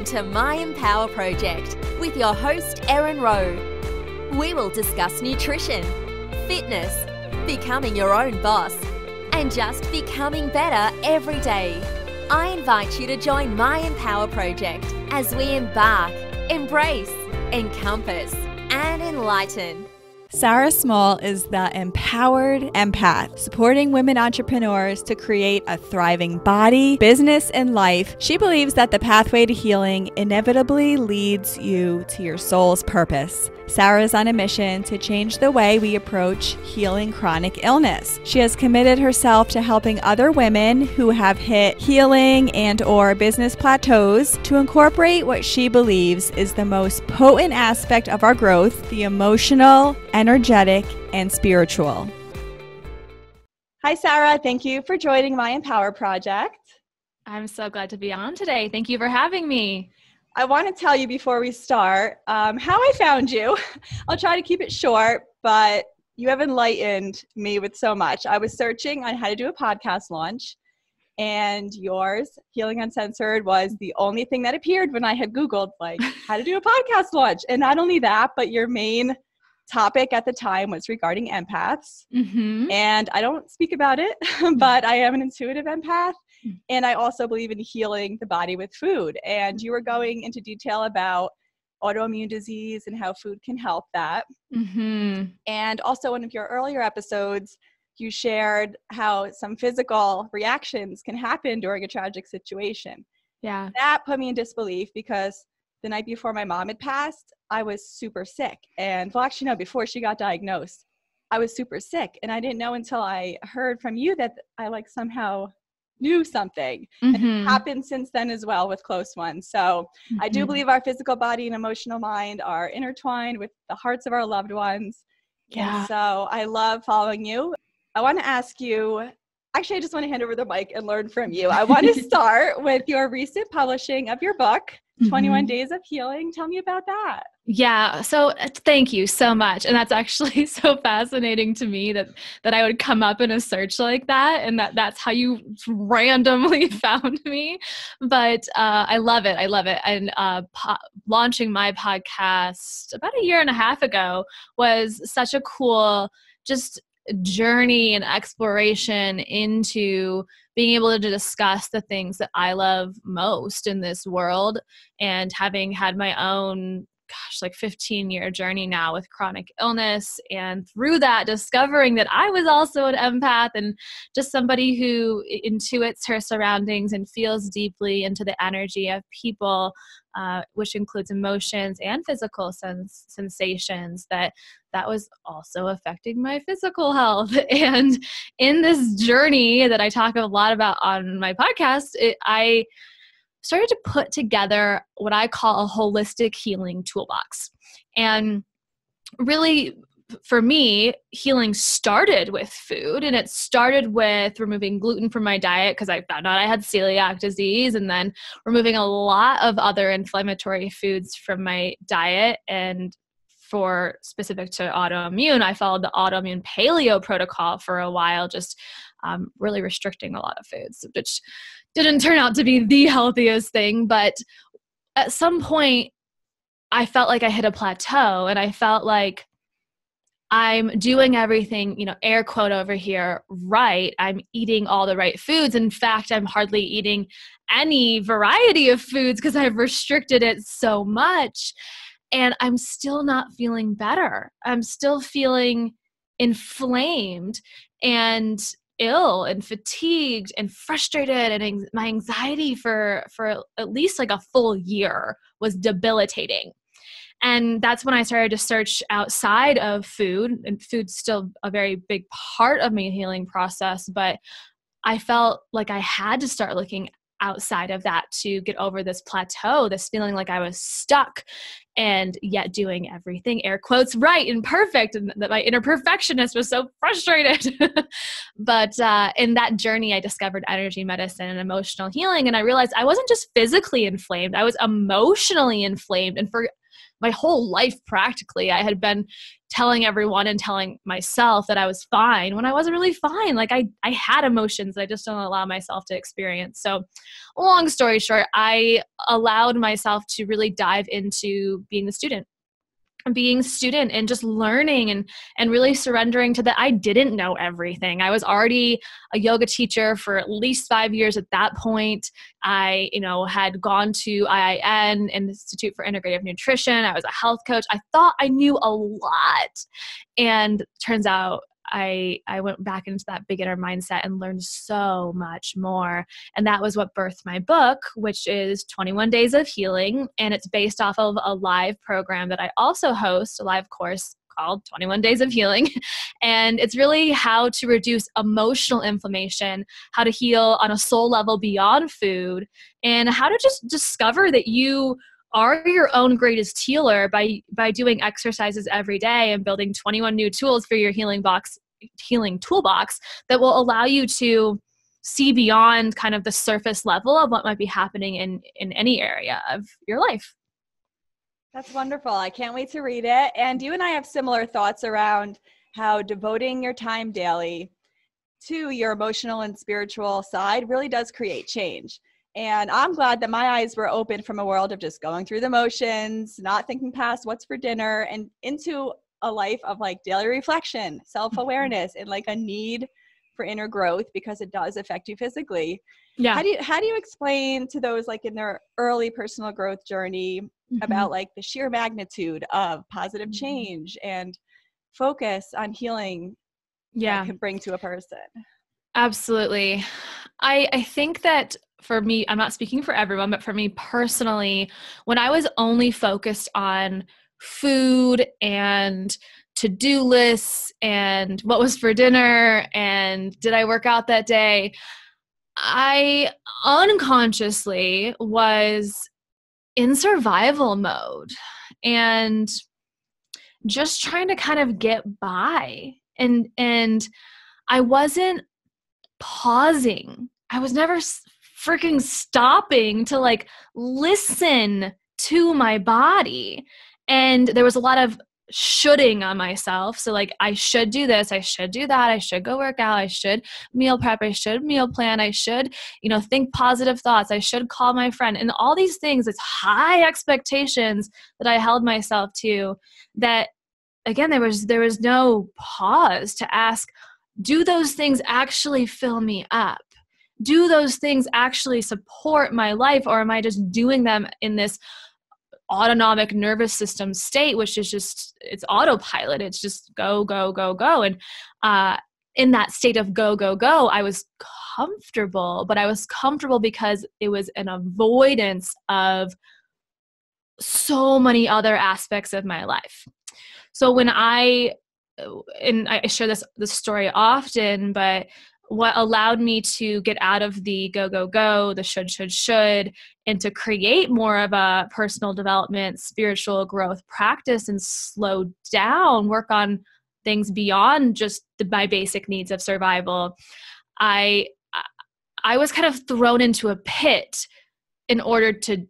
Welcome to My Empower Project with your host, Erin Roe. We will discuss nutrition, fitness, becoming your own boss, and just becoming better every day. I invite you to join My Empower Project as we embark, embrace, encompass, and enlighten. Sarah Small is the empowered empath, supporting women entrepreneurs to create a thriving body, business, and life. She believes that the pathway to healing inevitably leads you to your soul's purpose. Sarah is on a mission to change the way we approach healing chronic illness. She has committed herself to helping other women who have hit healing and or business plateaus to incorporate what she believes is the most potent aspect of our growth, the emotional, energetic, and spiritual. Hi Sarah, thank you for joining my Empower project. I'm so glad to be on today. Thank you for having me. I want to tell you before we start um, how I found you. I'll try to keep it short, but you have enlightened me with so much. I was searching on how to do a podcast launch, and yours, Healing Uncensored, was the only thing that appeared when I had Googled, like, how to do a podcast launch. And not only that, but your main topic at the time was regarding empaths. Mm-hmm. And I don't speak about it, but I am an intuitive empath. And I also believe in healing the body with food. And you were going into detail about autoimmune disease and how food can help that. Mm-hmm. And also, one of your earlier episodes, you shared how some physical reactions can happen during a tragic situation. Yeah. That put me in disbelief because the night before my mom had passed, I was super sick. And well, actually, no, before she got diagnosed, I was super sick. And I didn't know until I heard from you that I like somehow knew something. Mm-hmm. And it happened since then as well with close ones. So mm-hmm. I do mm-hmm. believe our physical body and emotional mind are intertwined with the hearts of our loved ones. Yeah. And so I love following you. I want to ask you actually, I just want to hand over the mic and learn from you. I want to start with your recent publishing of your book, 21 mm-hmm. Days of Healing. Tell me about that. Yeah, so uh, thank you so much. And that's actually so fascinating to me that that I would come up in a search like that and that that's how you randomly found me. But uh, I love it. I love it. And uh, po- launching my podcast about a year and a half ago was such a cool just journey and exploration into being able to discuss the things that I love most in this world and having had my own gosh like 15 year journey now with chronic illness and through that discovering that i was also an empath and just somebody who intuits her surroundings and feels deeply into the energy of people uh, which includes emotions and physical sens- sensations that that was also affecting my physical health. And in this journey that i talk a lot about on my podcast it, i started to put together what I call a holistic healing toolbox. And really, for me, healing started with food and it started with removing gluten from my diet because I found out I had celiac disease and then removing a lot of other inflammatory foods from my diet and for specific to autoimmune, I followed the autoimmune paleo protocol for a while, just um, really restricting a lot of foods, which didn't turn out to be the healthiest thing. But at some point, I felt like I hit a plateau and I felt like I'm doing everything, you know, air quote over here, right. I'm eating all the right foods. In fact, I'm hardly eating any variety of foods because I've restricted it so much. And I'm still not feeling better. I'm still feeling inflamed. And ill and fatigued and frustrated and my anxiety for for at least like a full year was debilitating. And that's when i started to search outside of food and food's still a very big part of my healing process but i felt like i had to start looking outside of that to get over this plateau, this feeling like I was stuck and yet doing everything air quotes right and perfect and that my inner perfectionist was so frustrated. But uh, in that journey i discovered energy medicine and emotional healing and i realized i wasn't just physically inflamed i was emotionally inflamed and for my whole life practically i had been telling everyone and telling myself that i was fine when i wasn't really fine. Like i i had emotions that i just don't allow myself to experience. So long story short i allowed myself to really dive into being the student being student and just learning and and really surrendering to that I didn't know everything. I was already a yoga teacher for at least 5 years at that point. I, you know, had gone to IIN Institute for Integrative Nutrition. I was a health coach. I thought I knew a lot. And turns out I I went back into that beginner mindset and learned so much more. And that was what birthed my book, which is 21 Days of Healing, and it's based off of a live program that I also host, a live course called 21 Days of Healing. And it's really how to reduce emotional inflammation, how to heal on a soul level beyond food, and how to just discover that you are your own greatest healer by by doing exercises every day and building 21 new tools for your healing box healing toolbox that will allow you to see beyond kind of the surface level of what might be happening in in any area of your life. That's wonderful. I can't wait to read it. And you and i have similar thoughts around how devoting your time daily to your emotional and spiritual side really does create change and I'm glad that my eyes were open from a world of just going through the motions, not thinking past what's for dinner, and into a life of like daily reflection, self awareness, and like a need for inner growth because it does affect you physically. Yeah. How do you how do you explain to those like in their early personal growth journey mm-hmm. about like the sheer magnitude of positive mm-hmm. change and focus on healing yeah can bring to a person? Absolutely. I I think that for me, I'm not speaking for everyone, but for me personally, when I was only focused on food and to do lists and what was for dinner and did I work out that day, I unconsciously was in survival mode and just trying to kind of get by and and I wasn't pausing. I was never freaking stopping to like listen to my body. And there was a lot of shoulding on myself. So, like, I should do this, I should do that, I should go work out, I should meal prep, I should meal plan, I should, you know, think positive thoughts, I should call my friend. And all these things, it's high expectations that I held myself to that again there was there was no pause to ask do those things actually fill me up do those things actually support my life or am i just doing them in this autonomic nervous system state which is just it's autopilot. It's just go go go go. And uh, in that state of go go go i was comfortable but i was comfortable because it was an avoidance of so many other aspects of my life. So when i and i share this this story often but what allowed me to get out of the go go go the should should should and to create more of a personal development spiritual growth practice and slow down work on things beyond just the, my basic needs of survival. I i was kind of thrown into a pit in order to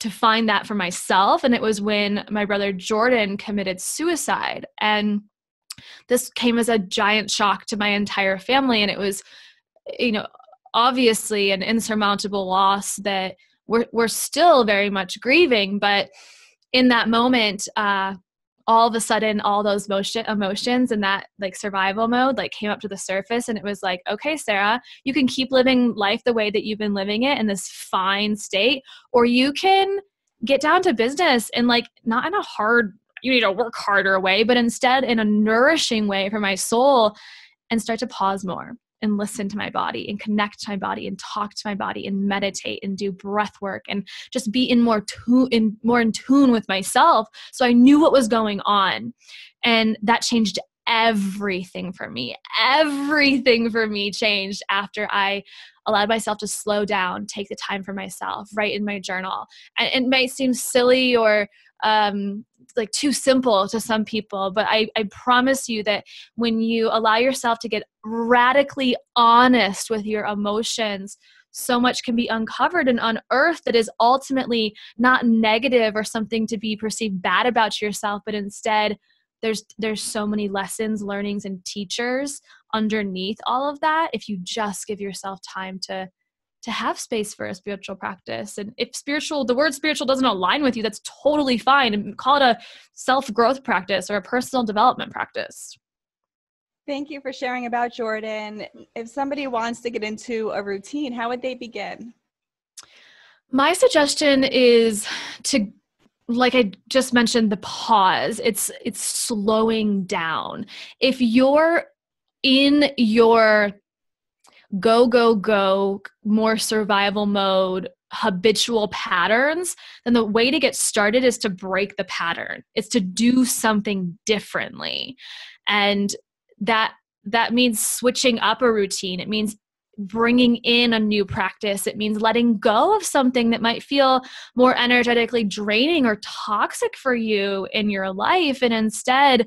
to find that for myself. And it was when my brother jordan committed suicide. And this came as a giant shock to my entire family. And it was you know obviously an insurmountable loss that we're, we're still very much grieving. But in that moment uh, all of a sudden all those motion emotions and that like survival mode like came up to the surface. And it was like okay sarah you can keep living life the way that you've been living it in this fine state or you can get down to business and like not in a hard you need to work harder way, but instead in a nourishing way for my soul and start to pause more and listen to my body and connect to my body and talk to my body and meditate and do breath work and just be in more tune in more in tune with myself. So i knew what was going on and that changed everything for me. Everything for me changed after i allowed myself to slow down take the time for myself write in my journal. And it might seem silly or um, like too simple to some people but I, I promise you that when you allow yourself to get radically honest with your emotions so much can be uncovered and unearthed that is ultimately not negative or something to be perceived bad about yourself but instead there's there's so many lessons learnings and teachers underneath all of that if you just give yourself time to to have space for a spiritual practice and if spiritual the word spiritual doesn't align with you that's totally fine and call it a self growth practice or a personal development practice Thank you for sharing about Jordan. If somebody wants to get into a routine, how would they begin? My suggestion is to like I just mentioned the pause. It's it's slowing down. If you're in your go go go more survival mode habitual patterns then the way to get started is to break the pattern it's to do something differently and that that means switching up a routine it means bringing in a new practice. It means letting go of something that might feel more energetically draining or toxic for you in your life and instead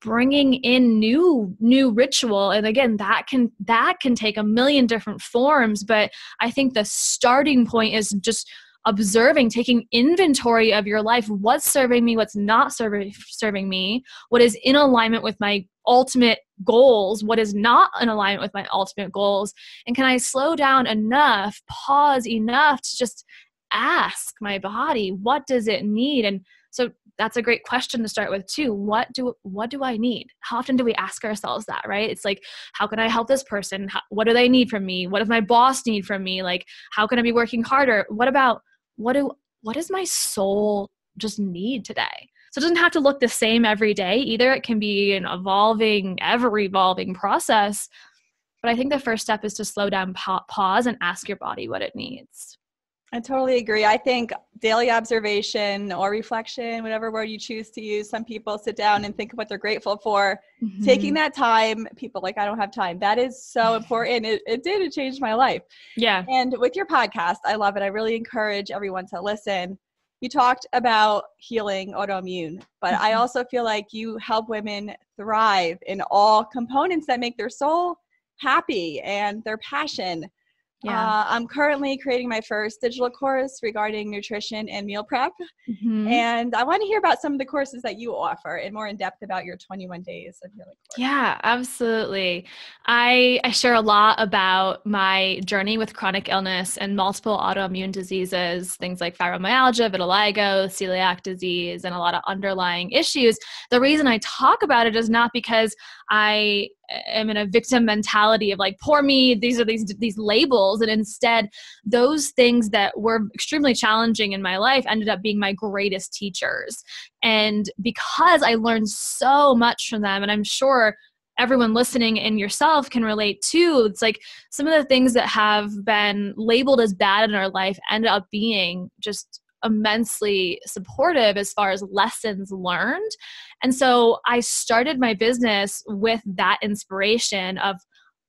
bringing in new new ritual. And again that can that can take a million different forms but i think the starting point is just observing taking inventory of your life what's serving me what's not serving serving me what is in alignment with my ultimate goals what is not in alignment with my ultimate goals and can i slow down enough pause enough to just ask my body what does it need? And so that's a great question to start with too. What do what do i need? How often do we ask ourselves that right? It's like how can i help this person? How, what do they need from me? What does my boss need from me? Like how can i be working harder? What about what do what does my soul just need today? So it doesn't have to look the same every day either. It can be an evolving, ever evolving process. But I think the first step is to slow down, pause, and ask your body what it needs. I totally agree. I think daily observation or reflection, whatever word you choose to use, some people sit down and think of what they're grateful for. Mm-hmm. Taking that time, people like, I don't have time. That is so important. It, it did, it changed my life. Yeah. And with your podcast, I love it. I really encourage everyone to listen you talked about healing autoimmune, but I mm-hmm. also feel like you help women thrive in all components that make their soul happy and their passion. Yeah. Uh, I'm currently creating my first digital course regarding nutrition and meal prep. Mm-hmm. And I want to hear about some of the courses that you offer and more in depth about your 21 days of healing course. Yeah, absolutely. I, I share a lot about my journey with chronic illness and multiple autoimmune diseases, things like fibromyalgia, vitiligo, celiac disease, and a lot of underlying issues. The reason I talk about it is not because I am in a victim mentality of like poor me these are these these labels and instead those things that were extremely challenging in my life ended up being my greatest teachers and because i learned so much from them and i'm sure everyone listening and yourself can relate to it's like some of the things that have been labeled as bad in our life ended up being just immensely supportive as far as lessons learned. And so I started my business with that inspiration of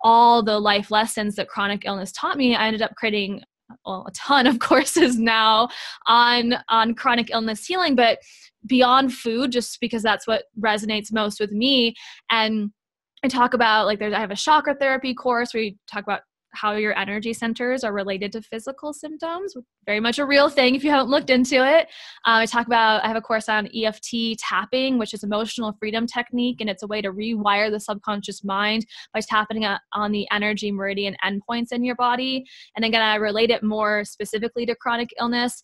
all the life lessons that chronic illness taught me. I ended up creating well, a ton of courses now on on chronic illness healing, but beyond food, just because that's what resonates most with me. And I talk about like there's I have a chakra therapy course where you talk about how your energy centers are related to physical symptoms. Very much a real thing if you haven't looked into it. Uh, I talk about, I have a course on EFT tapping, which is emotional freedom technique, and it's a way to rewire the subconscious mind by tapping on the energy meridian endpoints in your body. And again, I relate it more specifically to chronic illness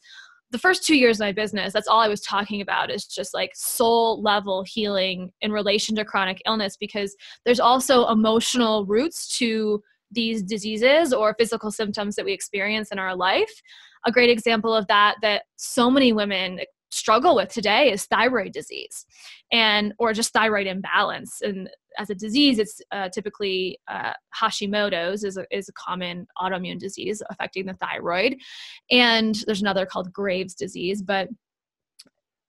the first two years of my business, that's all I was talking about is just like soul level healing in relation to chronic illness because there's also emotional roots to these diseases or physical symptoms that we experience in our life. A great example of that that so many women struggle with today is thyroid disease and or just thyroid imbalance and as a disease it's uh, typically uh, hashimoto's is a, is a common autoimmune disease affecting the thyroid and there's another called graves disease but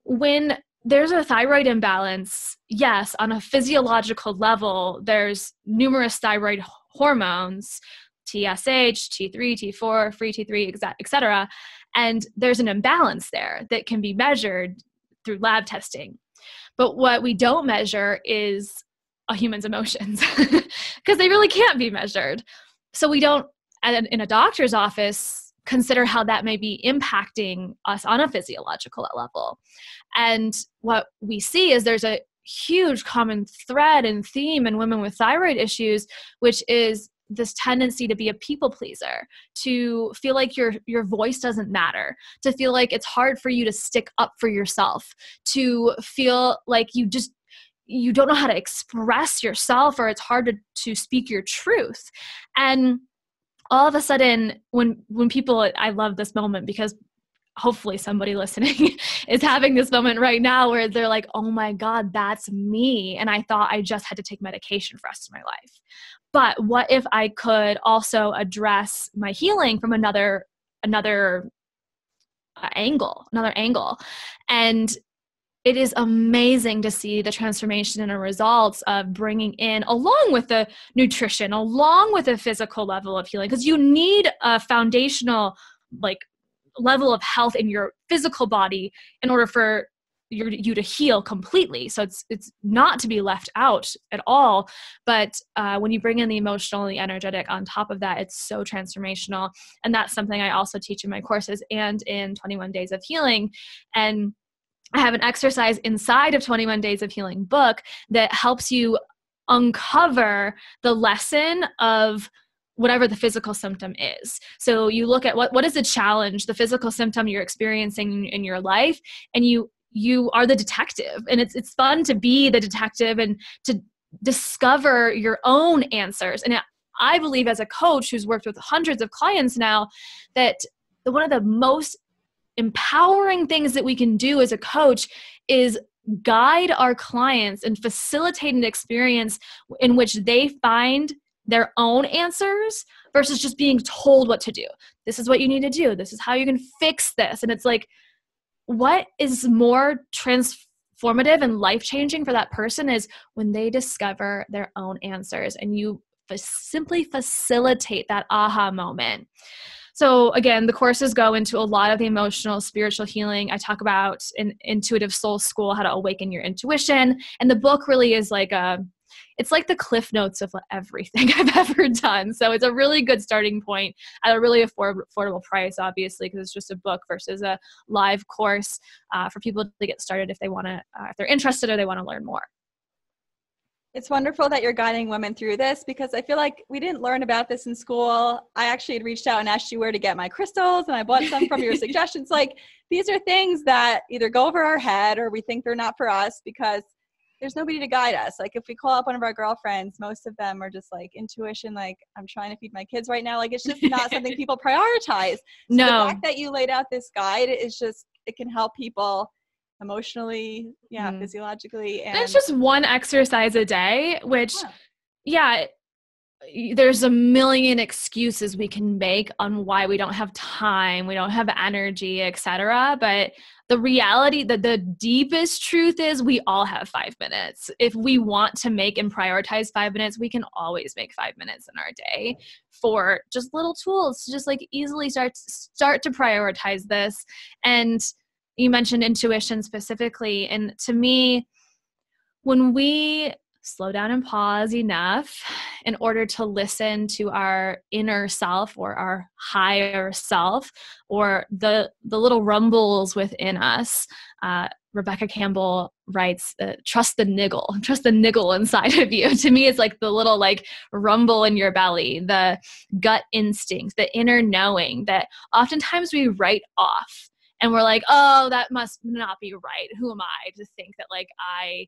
when there's a thyroid imbalance yes on a physiological level there's numerous thyroid hormones TSH, T3, T4, free T3, etc. And there's an imbalance there that can be measured through lab testing. But what we don't measure is a human's emotions because they really can't be measured. So we don't in a doctor's office consider how that may be impacting us on a physiological level. And what we see is there's a huge common thread and theme in women with thyroid issues which is this tendency to be a people pleaser to feel like your your voice doesn't matter to feel like it's hard for you to stick up for yourself to feel like you just you don't know how to express yourself or it's hard to, to speak your truth. And all of a sudden when when people i love this moment because hopefully somebody listening is having this moment right now where they're like oh my god that's me. And i thought i just had to take medication for the rest of my life. But what if i could also address my healing from another another uh, angle another angle? And it is amazing to see the transformation and the results of bringing in along with the nutrition along with a physical level of healing because you need a foundational like level of health in your physical body in order for your, you to heal completely. So it's it's not to be left out at all but uh, when you bring in the emotional and the energetic on top of that it's so transformational. And that's something i also teach in my courses and in 21 days of healing. And I have an exercise inside of 21 Days of Healing book that helps you uncover the lesson of whatever the physical symptom is. So you look at what what is the challenge, the physical symptom you're experiencing in your life and you you are the detective and it's it's fun to be the detective and to discover your own answers. And I believe as a coach who's worked with hundreds of clients now that one of the most empowering things that we can do as a coach is guide our clients and facilitate an experience in which they find their own answers versus just being told what to do. This is what you need to do. This is how you can fix this. And it's like, what is more transformative and life changing for that person is when they discover their own answers and you simply facilitate that aha moment. So again, the courses go into a lot of the emotional, spiritual healing. I talk about in intuitive soul school, how to awaken your intuition. And the book really is like a it's like the cliff notes of everything I've ever done. So it's a really good starting point at a really afford- affordable price, obviously, because it's just a book versus a live course uh, for people to get started if they want to, uh, if they're interested or they want to learn more. It's wonderful that you're guiding women through this because I feel like we didn't learn about this in school. I actually had reached out and asked you where to get my crystals, and I bought some from your suggestions. Like, these are things that either go over our head or we think they're not for us because there's nobody to guide us. Like, if we call up one of our girlfriends, most of them are just like intuition, like, I'm trying to feed my kids right now. Like, it's just not something people prioritize. So no. The fact that you laid out this guide is just, it can help people emotionally, yeah, mm. physiologically. And, and it's just one exercise a day, which, yeah. yeah, there's a million excuses we can make on why we don't have time, we don't have energy, etc. But the reality that the deepest truth is we all have five minutes. If we want to make and prioritize five minutes, we can always make five minutes in our day for just little tools to just like easily start start to prioritize this and you mentioned intuition specifically and to me when we slow down and pause enough in order to listen to our inner self or our higher self or the the little rumbles within us uh, rebecca campbell writes uh, trust the niggle trust the niggle inside of you. To me it's like the little like rumble in your belly the gut instinct the inner knowing that oftentimes we write off and we're like oh that must not be right. Who am i to think that like i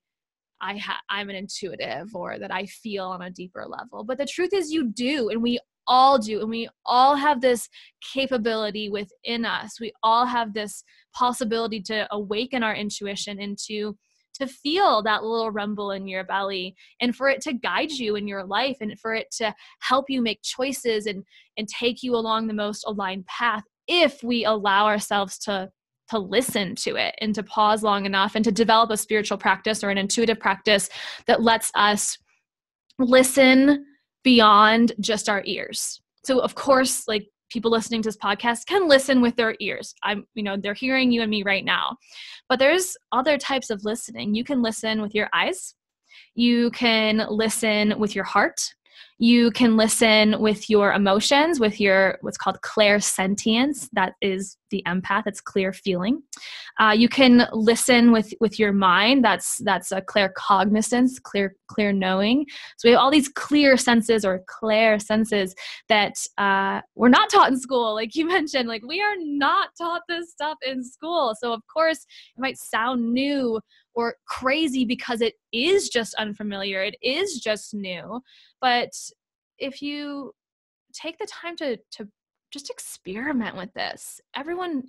i ha- i'm an intuitive or that i feel on a deeper level? But the truth is you do and we all do and we all have this capability within us. We all have this possibility to awaken our intuition and to to feel that little rumble in your belly and for it to guide you in your life and for it to help you make choices and and take you along the most aligned path if we allow ourselves to to listen to it and to pause long enough and to develop a spiritual practice or an intuitive practice that lets us listen beyond just our ears. So of course, like people listening to this podcast can listen with their ears. I'm, you know, they're hearing you and me right now. But there's other types of listening. You can listen with your eyes. You can listen with your heart. You can listen with your emotions, with your what's called clairsentience. That is the empath. It's clear feeling. Uh, you can listen with with your mind. That's that's a claircognizance, clear clear knowing. So we have all these clear senses or clair senses that uh, we're not taught in school. Like you mentioned, like we are not taught this stuff in school. So of course it might sound new or crazy because it is just unfamiliar. It is just new. But if you take the time to to just experiment with this. Everyone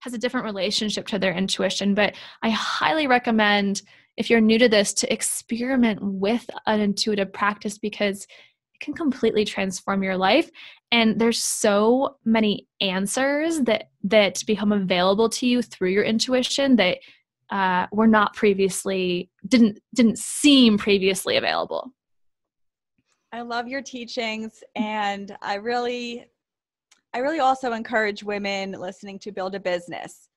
has a different relationship to their intuition, but I highly recommend if you're new to this to experiment with an intuitive practice because it can completely transform your life and there's so many answers that that become available to you through your intuition that uh, were not previously didn't didn't seem previously available i love your teachings and i really I really also encourage women listening to build a business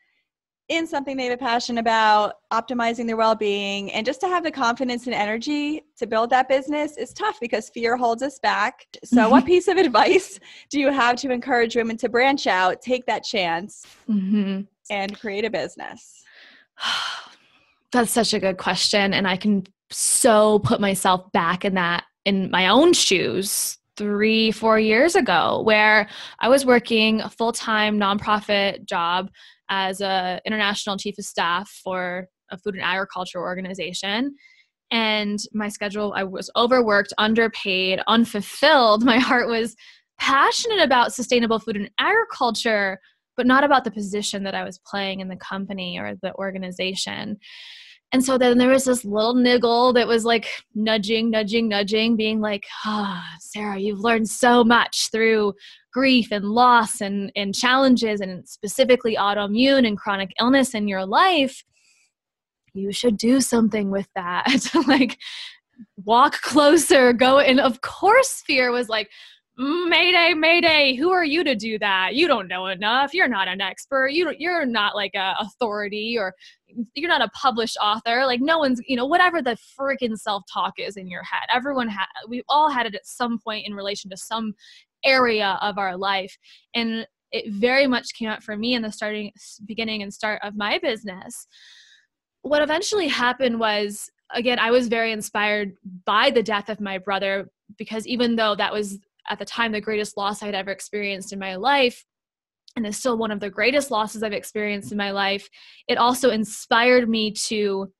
in something they have a passion about, optimizing their well being, and just to have the confidence and energy to build that business is tough because fear holds us back. So, what piece of advice do you have to encourage women to branch out, take that chance, mm-hmm. and create a business? That's such a good question. And I can so put myself back in that in my own shoes three, four years ago, where I was working a full time nonprofit job as a international chief of staff for a food and agriculture organization. And my schedule, I was overworked, underpaid, unfulfilled. My heart was passionate about sustainable food and agriculture, but not about the position that I was playing in the company or the organization. And so then there was this little niggle that was like nudging, nudging, nudging, being like, ah, oh, Sarah, you've learned so much through grief and loss and, and challenges and specifically autoimmune and chronic illness in your life. You should do something with that. like walk closer, go. And of course, fear was like, Mayday, Mayday, who are you to do that? You don't know enough. You're not an expert. You, you're not like a authority or you're not a published author. Like no one's, you know, whatever the freaking self-talk is in your head. Everyone had, we've all had it at some point in relation to some area of our life. And it very much came out for me in the starting, beginning and start of my business. What eventually happened was, again, I was very inspired by the death of my brother because even though that was at the time the greatest loss I'd ever experienced in my life and is still one of the greatest losses I've experienced in my life, it also inspired me to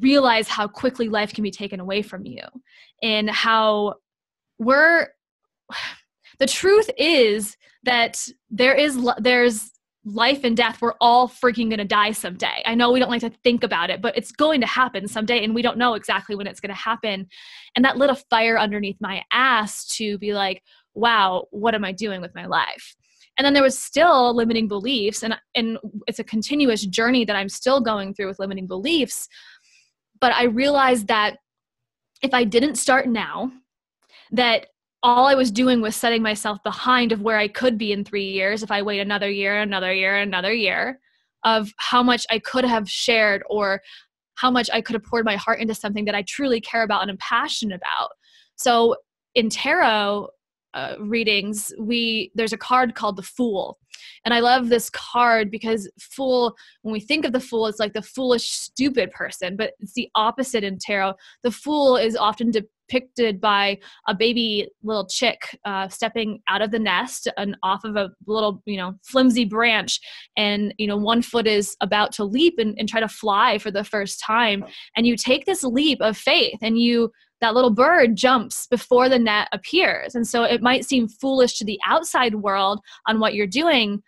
realize how quickly life can be taken away from you and how we're the truth is that there is there's life and death we're all freaking going to die someday. I know we don't like to think about it but it's going to happen someday and we don't know exactly when it's going to happen. And that lit a fire underneath my ass to be like wow what am i doing with my life? And then there was still limiting beliefs and and it's a continuous journey that i'm still going through with limiting beliefs but i realized that if i didn't start now that all I was doing was setting myself behind of where I could be in three years if I wait another year, another year, another year, of how much I could have shared or how much I could have poured my heart into something that I truly care about and am passionate about. So in tarot uh, readings, we there's a card called the Fool, and I love this card because fool. When we think of the fool, it's like the foolish, stupid person, but it's the opposite in tarot. The fool is often de- depicted by a baby little chick uh, stepping out of the nest and off of a little you know flimsy branch. And you know one foot is about to leap and, and try to fly for the first time. And you take this leap of faith and you that little bird jumps before the net appears. And so it might seem foolish to the outside world on what you're doing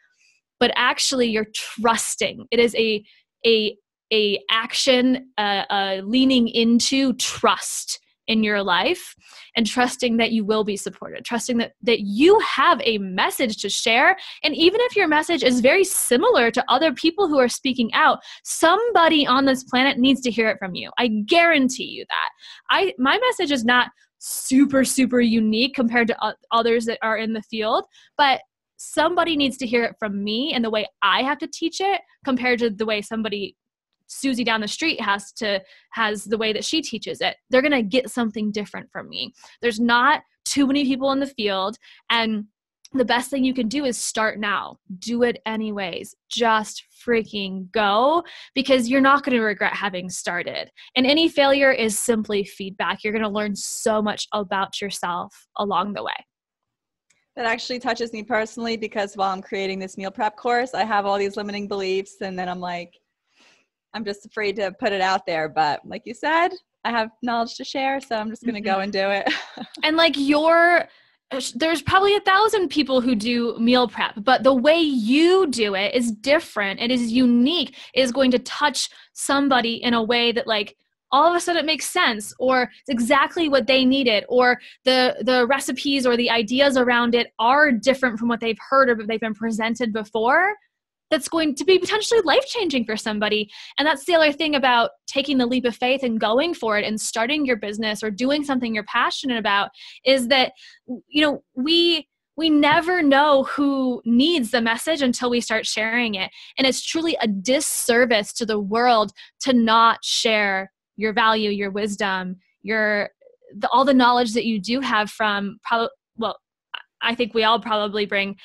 but actually you're trusting. It is a a a action uh, uh, leaning into trust in your life and trusting that you will be supported trusting that that you have a message to share. And even if your message is very similar to other people who are speaking out somebody on this planet needs to hear it from you. I guarantee you that. I my message is not super super unique compared to others that are in the field but somebody needs to hear it from me and the way I have to teach it compared to the way somebody Susie down the street has to has the way that she teaches it. They're going to get something different from me. There's not too many people in the field and the best thing you can do is start now. Do it anyways. Just freaking go because you're not going to regret having started. And any failure is simply feedback. You're going to learn so much about yourself along the way. That actually touches me personally because while I'm creating this meal prep course, I have all these limiting beliefs. And then I'm like, I'm just afraid to put it out there. But like you said, I have knowledge to share. So I'm just going to mm-hmm. go and do it. and like your there's probably a thousand people who do meal prep, but the way you do it is different. It is unique. It is going to touch somebody in a way that like all of a sudden it makes sense or it's exactly what they needed or the the recipes or the ideas around it are different from what they've heard or they've been presented before that's going to be potentially life changing for somebody. And that's the other thing about taking the leap of faith and going for it and starting your business or doing something you're passionate about is that, you know, we we never know who needs the message until we start sharing it. And it's truly a disservice to the world to not share your value, your wisdom, your the, all the knowledge that you do have from probably well I think we all probably bring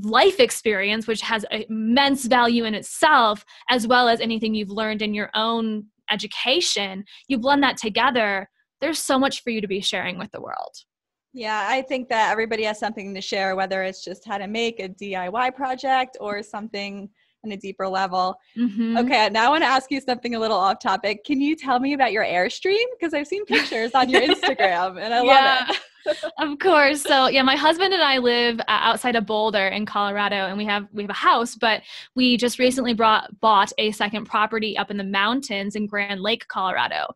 life experience, which has immense value in itself, as well as anything you've learned in your own education, you blend that together, there's so much for you to be sharing with the world. Yeah, I think that everybody has something to share, whether it's just how to make a DIY project or something on a deeper level. Mm-hmm. Okay, now I want to ask you something a little off topic. Can you tell me about your Airstream? Because I've seen pictures on your Instagram and I yeah. love it. of course. So yeah, my husband and I live uh, outside of Boulder in Colorado, and we have we have a house, but we just recently brought bought a second property up in the mountains in Grand Lake, Colorado.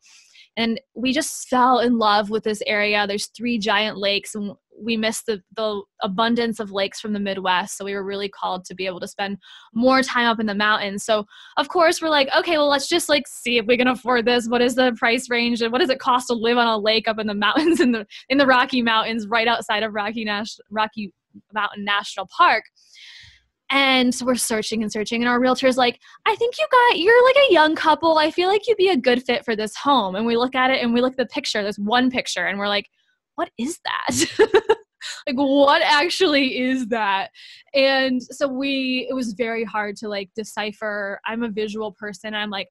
And we just fell in love with this area. There's three giant lakes, and we missed the, the abundance of lakes from the Midwest. So we were really called to be able to spend more time up in the mountains. So of course we're like, okay, well let's just like see if we can afford this. What is the price range and what does it cost to live on a lake up in the mountains in the in the Rocky Mountains right outside of Rocky Nash Rocky Mountain National Park. And so we're searching and searching, and our realtor is like, I think you got, you're like a young couple. I feel like you'd be a good fit for this home. And we look at it and we look at the picture. There's one picture, and we're like, what is that? like what actually is that? And so we it was very hard to like decipher. I'm a visual person. I'm like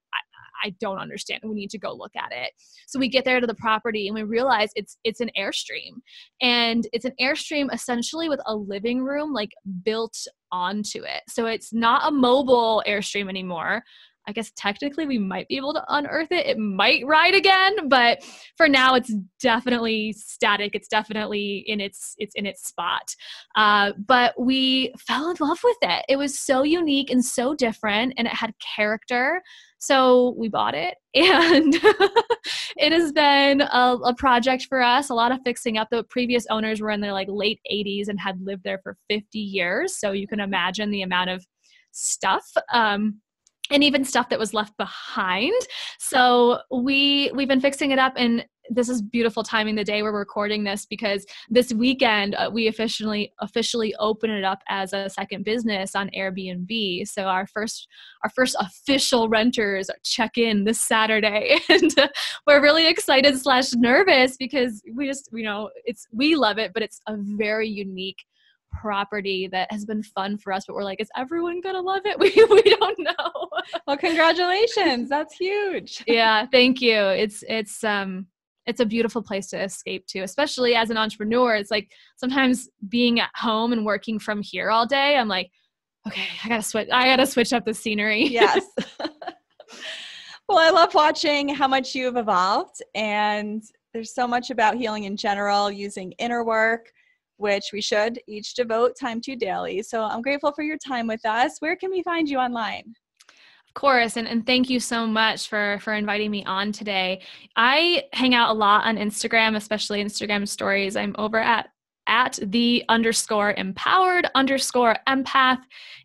I, don't understand. We need to go look at it. So we get there to the property and we realize it's it's an airstream. And it's an airstream essentially with a living room like built onto it. So it's not a mobile airstream anymore I guess technically we might be able to unearth it. It might ride again, but for now it's definitely static. It's definitely in its it's in its spot. Uh, but we fell in love with it. It was so unique and so different, and it had character. So we bought it, and it has been a, a, project for us. A lot of fixing up. The previous owners were in their like late 80s and had lived there for 50 years. So you can imagine the amount of stuff. Um, and even stuff that was left behind. So we we've been fixing it up and this is beautiful timing the day we're recording this because this weekend uh, we officially officially open it up as a second business on Airbnb. So our first our first official renters check in this Saturday, and uh, we're really excited slash nervous because we just you know it's we love it, but it's a very unique property that has been fun for us but we're like is everyone gonna love it? We, we don't know. Well congratulations. That's huge. Yeah thank you. It's it's um it's a beautiful place to escape to especially as an entrepreneur. It's like sometimes being at home and working from here all day i'm like okay i gotta switch i gotta switch up the scenery. Yes. Well i love watching how much you've evolved and there's so much about healing in general using inner work which we should each devote time to daily. So I'm grateful for your time with us. Where can we find you online? Of course, and, and thank you so much for for inviting me on today. I hang out a lot on Instagram, especially Instagram stories. I'm over at at the underscore empowered underscore empath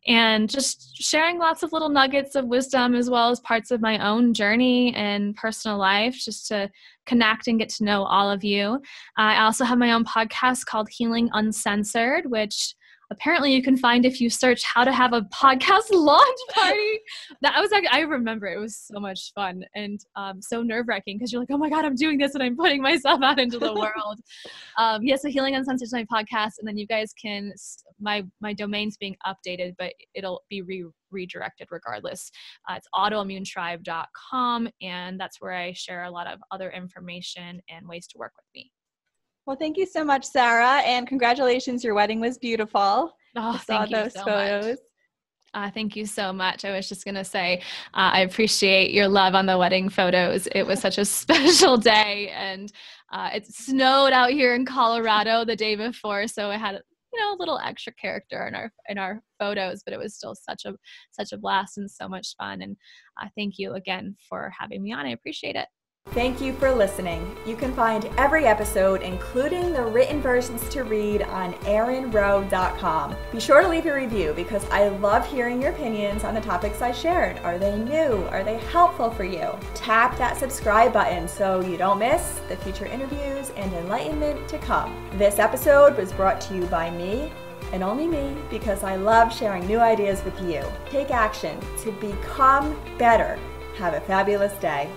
and just sharing lots of little nuggets of wisdom as well as parts of my own journey and personal life just to connect and get to know all of you. I also have my own podcast called Healing Uncensored, which apparently you can find if you search how to have a podcast launch party. that was like I remember it was so much fun and um, so nerve wracking because you're like, oh my god, I'm doing this and I'm putting myself out into the world. um, yeah, so healing uncensored my podcast, and then you guys can my my domain's being updated, but it'll be re- redirected regardless. Uh, it's autoimmunetribe.com, and that's where I share a lot of other information and ways to work with me. Well, thank you so much, Sarah, and congratulations. Your wedding was beautiful. Oh, I saw those so photos. Uh, thank you so much. I was just going to say, uh, I appreciate your love on the wedding photos. It was such a special day, and uh, it snowed out here in Colorado the day before, so it had you know a little extra character in our in our photos, but it was still such a such a blast and so much fun. And uh, thank you again for having me on. I appreciate it. Thank you for listening. You can find every episode, including the written versions to read, on erinroe.com. Be sure to leave a review because I love hearing your opinions on the topics I shared. Are they new? Are they helpful for you? Tap that subscribe button so you don't miss the future interviews and enlightenment to come. This episode was brought to you by me, and only me because I love sharing new ideas with you. Take action to become better have a fabulous day.